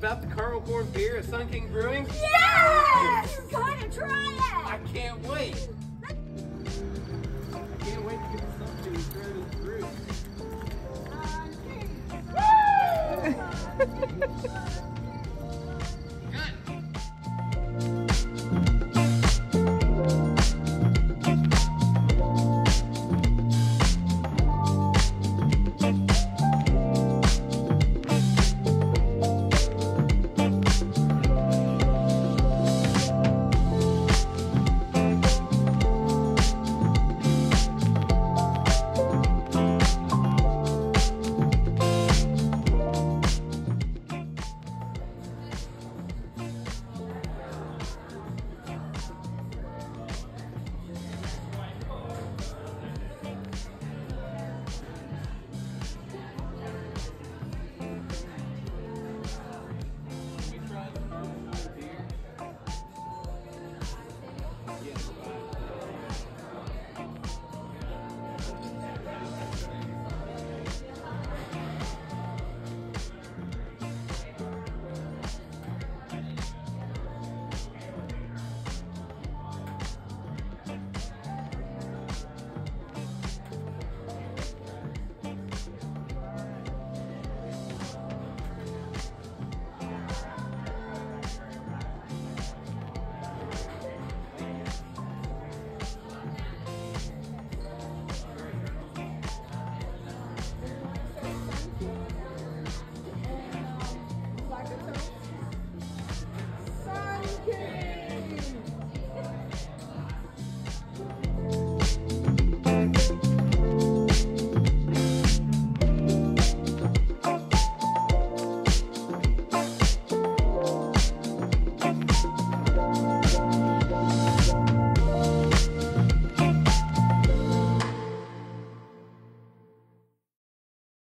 about the caramel corn beer at Sun King Brewing? Yes! You gotta try it! I can't wait. I can't wait to get the stuff to through this brew. Uh,